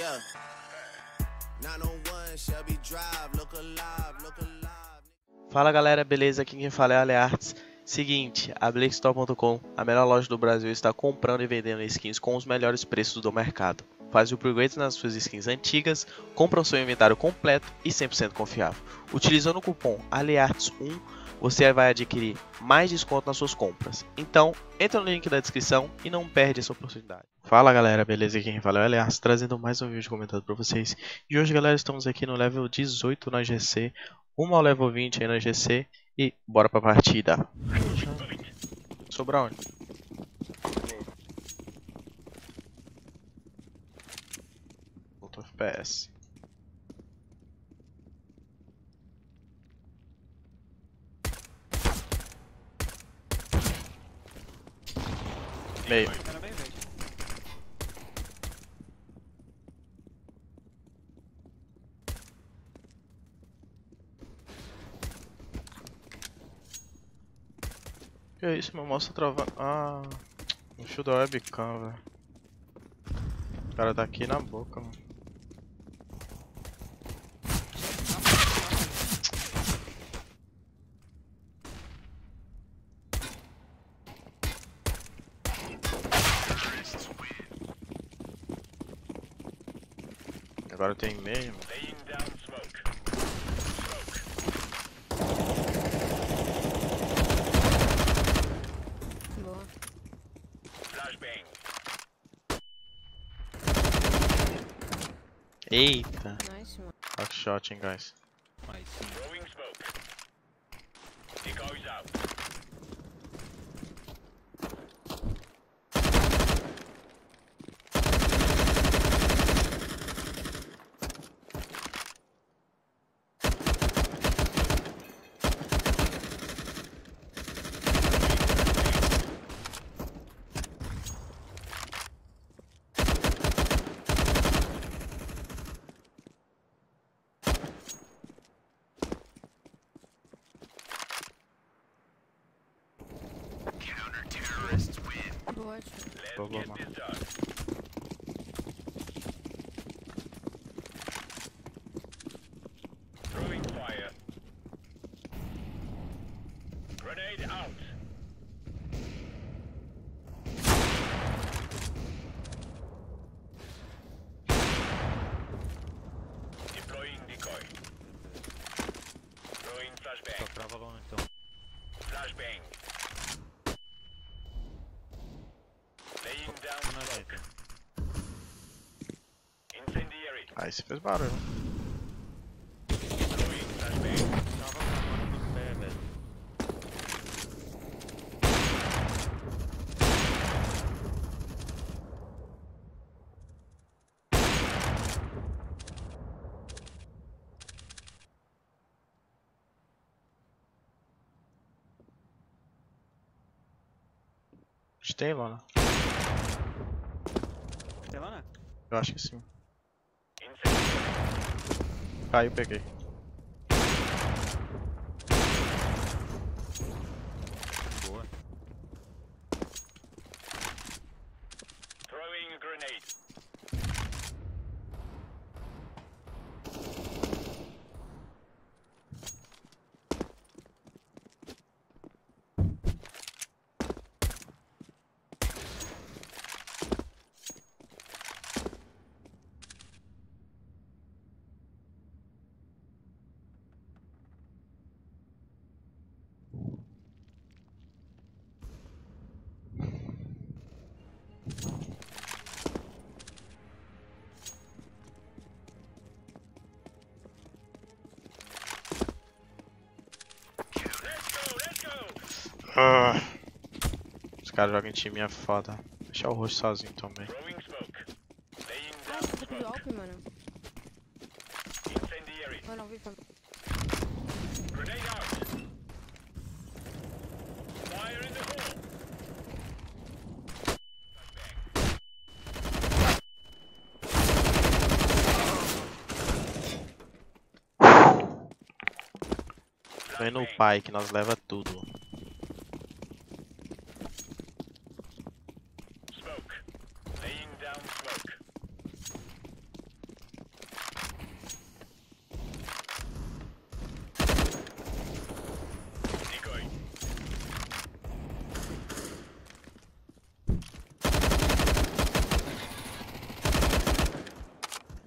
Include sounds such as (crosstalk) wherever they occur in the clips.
Yeah. 901 Shelby Drive, look alive, look alive. Fala galera, beleza? Aqui quem fala é Ale Arts. Seguinte, a BlakeStore.com, a melhor loja do Brasil, está comprando e vendendo skins com os melhores preços do mercado. Faz o upgrade nas suas skins antigas, compra o seu inventário completo e 100% confiável. Utilizando o cupom ALEARTS1, você vai adquirir mais desconto nas suas compras. Então, entra no link da descrição e não perde essa oportunidade. Fala galera, beleza? Aqui quem fala é o Aliás, trazendo mais um vídeo comentado para vocês. E hoje galera, estamos aqui no level 18 na GC, uma ao level 20 aí na GC e bora pra partida. Sobrar onde? FPS. Meio. Que isso, meu mouse tá travando. Ah, o fio da webcam, velho. O cara tá aqui na boca, mano. Agora tem meio, mano. Boa. Eita, Nice, mano. back shot, hein, guys. Mas sim. Boa, tio. Boa, boa, mano. Throwing fire. Grenade out. Deploying decoy. Throwing Só flashbang. trava lá então. Flashbang. Aí você fez barulho. Tem lona. Eu acho que sim. Caiu, peguei. Ah. Os caras jogam em time é foda. Deixar o rosto sozinho também. Mano. Vem no pai que nós leva tudo. Smoke. Laying down smoke.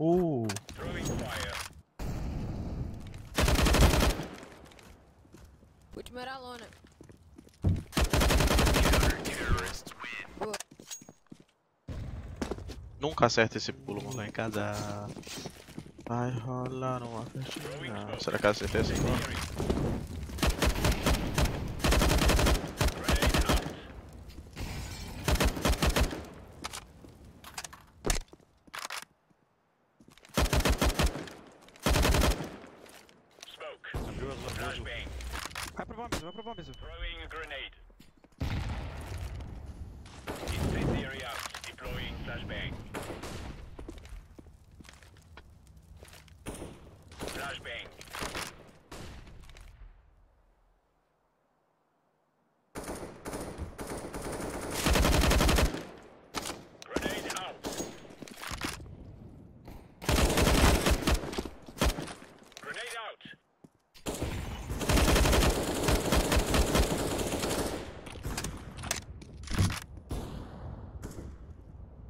Uh. Último era a lona. nunca acerta esse pulo, moleque. Cada... Vai rolar uma festinha. Será que acertei esse pulo? Grenade out. Smoke. Abriu as duas. Flashbang. Vai pro bomb, vai pro bomb. Throwing a grenade. Incendiary out. Deploying flashbang. Flashbang. Grenade out. Grenade out.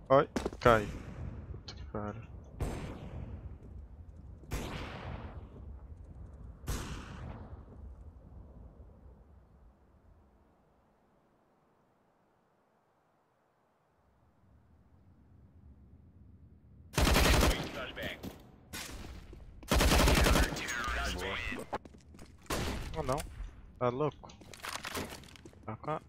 Ai, cai. Puta que. Ah não. Tá louco? Tá cá.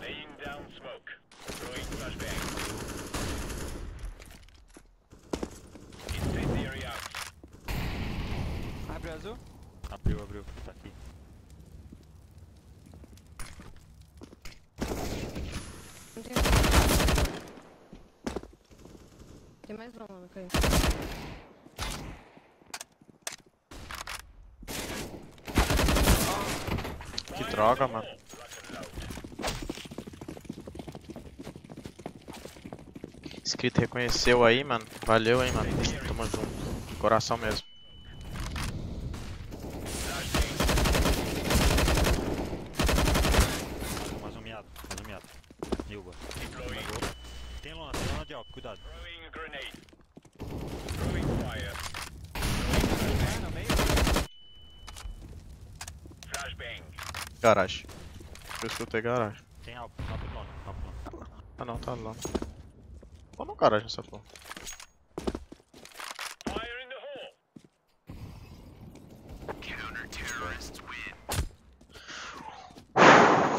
Laying down smoke. Throwing flashbang. Incendiary out. Abre azul. Abriu, abriu. Tá aqui. Não tem. Tem mais lona, caiu. Que droga, mano. Inscrito reconheceu aí, mano. Valeu, hein, mano. Tamo junto. Coração mesmo. Mais um miado, mais um miado. Ilva. Deploying. Tem lona, tem lona de álcool, cuidado. Throwing a grenade. Throwing fire. É, no meio. Flashbang. Garagem. Eu escutei garagem. Tem álcool lona, álcool lona. Ah não, tá lá. Tô no garagem essa porra. Fire in the hole.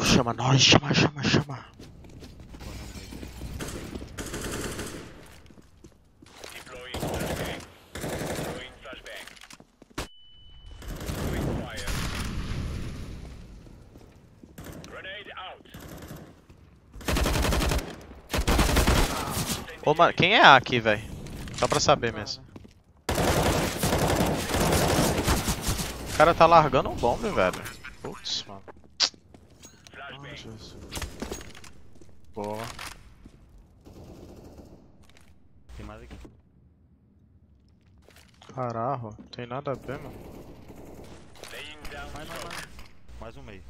Chama nós, chama, chama, chama. Deploying flashbang. Throwing flashbang. Throwing fire. Grenade out. Quem é A aqui, velho? Só pra saber mesmo. O cara tá largando um bombe, velho. Putz, mano. Jesus. Boa. Tem mais aqui. Caralho, tem nada a ver, mano. Mais, mais, mais. Mais um meio.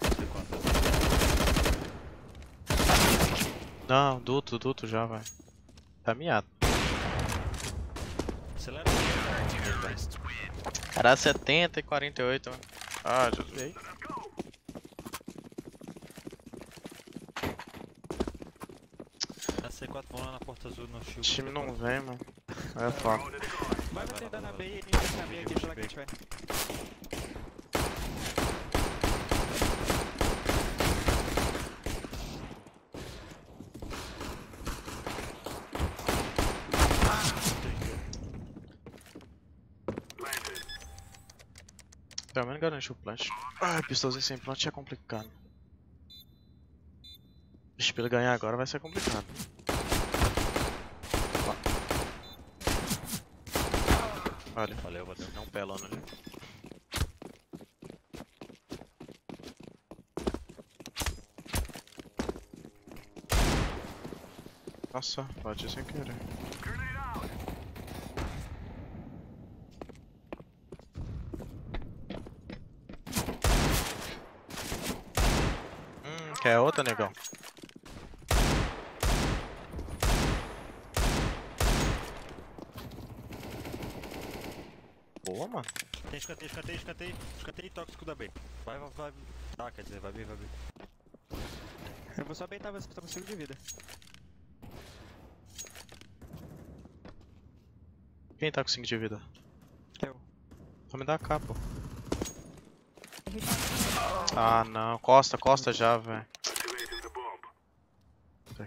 C4. Não, duto, duto já, vai. Tá miado. Acelera. Caralho, 70 e 48, mano. Ah, Jesus. A C4 vão lá na porta azul no O shield. time não vem, mano. É foda. Vai bater dano na B e ele vai na B aqui pela que a gente vai. Menos garantiu o plant. Ai, pistolzinho sem plant é complicado. Vixe, pra ele ganhar agora vai ser complicado. Olha, Valeu, valeu. é um pelão ali. Nossa, bati sem querer. Boa, mano. Tem escanteio, escanteio, escanteio. Escanteio tóxico da B. Vai, vai, vai. Ah, quer dizer, vai B, vai B. Eu vou só beitar você, tô com 5 de vida. Quem tá com 5 de vida? Eu. Só me dá a capa. Ah, não. Costa, costa já, velho.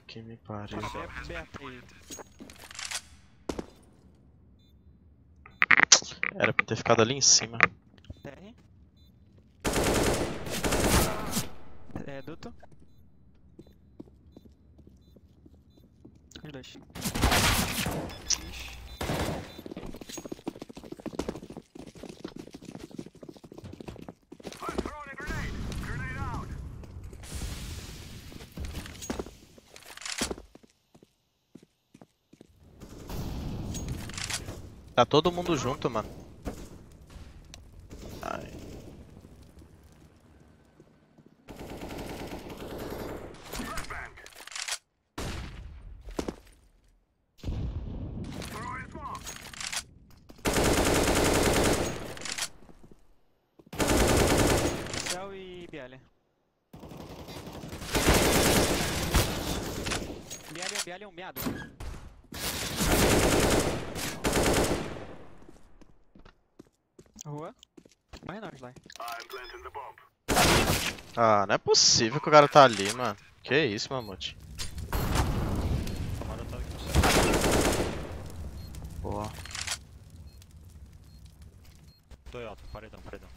Que me pariu. B, B aberta aí. Era pra ter ficado ali em cima. TR. É, duto. Os dois. Ixi. Tá todo mundo junto, mano. Ai. Céu e Bialia. Bialia é um meado. Rua. Morre não, Sly. Ah, não é possível que o cara tá ali, mano. Que isso, mamute. Boa. Tô alto, paredão, paredão.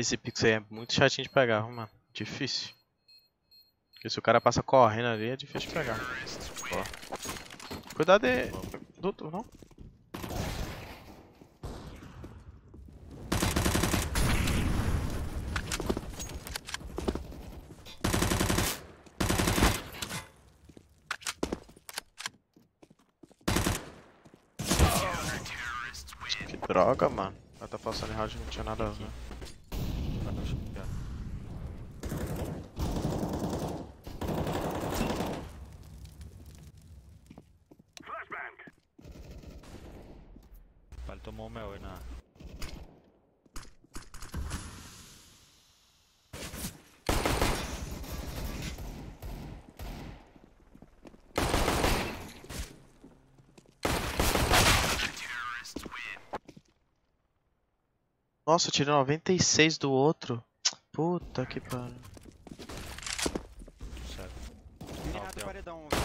Esse pix aí é muito chatinho de pegar, mano. Difícil. Porque se o cara passa correndo ali, é difícil de pegar. Ó. Cuidado aí. Do, do- não? Droga, mano. Ela tá passando em round e não tinha nada a ver. Tá no chão, já. Ele tomou o meu aí na. Nossa, eu tirei 96 do outro. Puta que pariu. Eliminado o paredão, velho.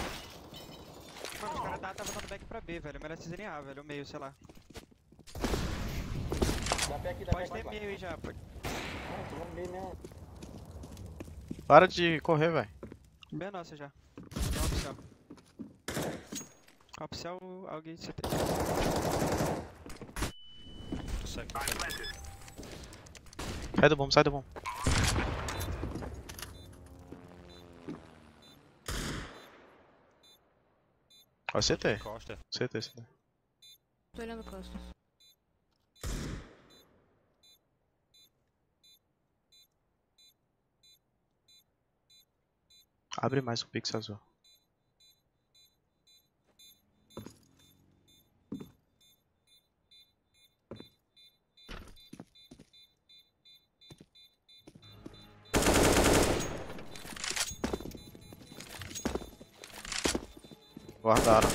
Mano, os caras tá, tava dando back pra B, velho. Melhor vocês irem A, velho. O meio, sei lá. Dá pé aqui, dá Pode pé ter meio aí já, pode. Para de correr, velho. B é nossa já. Não, oficial. Oficial, alguém CT. Tô seco. Sai do bom, sai do bom. Ó, CT. Costa. CT, CT. Tô olhando costas. Abre mais o pix azul. Guardaram.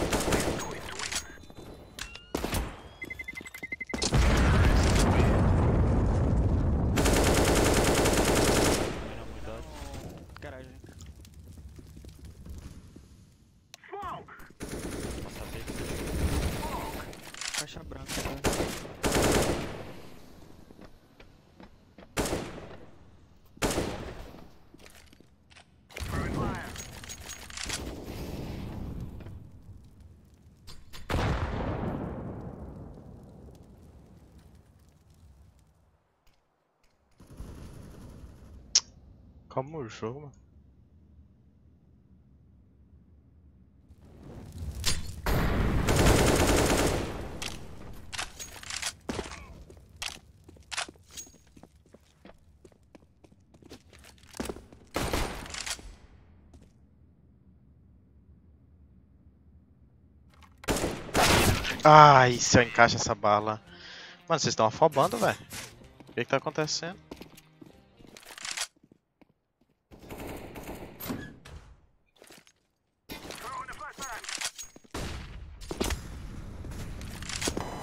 hamur mı? Ai, se eu encaixo essa bala. Mano, vocês estão afobando, velho. O que, que tá acontecendo?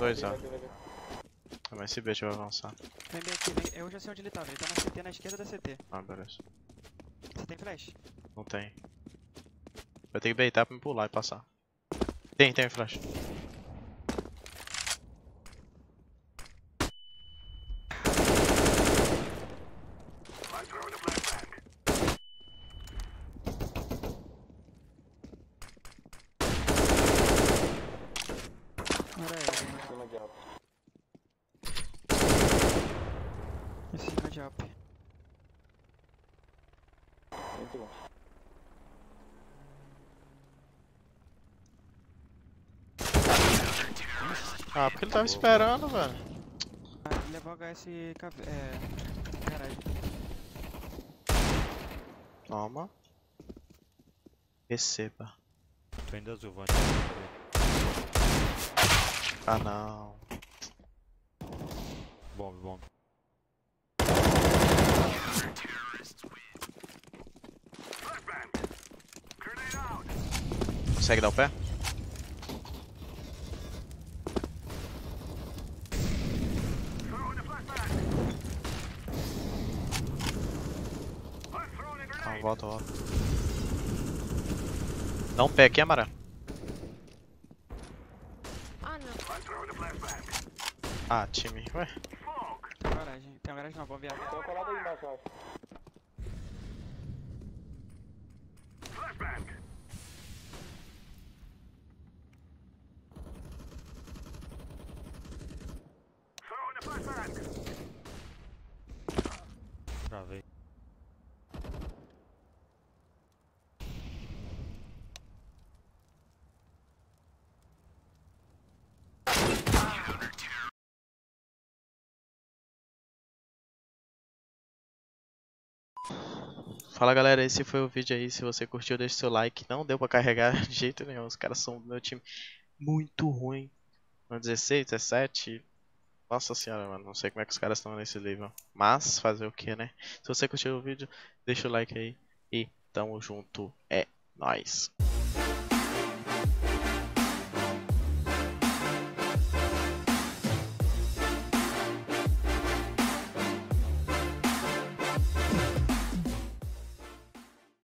Dois A. Mas esse bait vai avançar. Vem bem aqui, vem. Eu já sei onde ele tava. Ele tá na CT, na esquerda da CT. Ah, beleza. Você tem flash? Não tem. Vai ter que baitar pra me pular e passar. Tem, tem flash. Não era ele, Em cima de alto. Up. Muito bom. Ah, porque ele tava esperando, velho. Ah, ele levou HS cave... é... Caralho. Toma. Receba. Tô indo azul, vou Ah, não. Bomb, bomb. Consegue dar o pé? Calma, volta, volta. Dá um pé aqui, Amara. Ah, não. Ah, time. Ué, Tem garagem. Tem uma garagem não, vamos viajar. Tô colado aí embaixo. Travei. Fala galera, esse foi o vídeo aí. Se você curtiu, deixa seu like. Não deu pra carregar (laughs) de jeito nenhum. Os caras são do meu time muito ruim. No 16, 17. Nossa senhora, mano. Não sei como é que os caras estão nesse nível. Mas fazer o que, né? Se você curtiu o vídeo, deixa o like aí. E tamo junto. É nóis.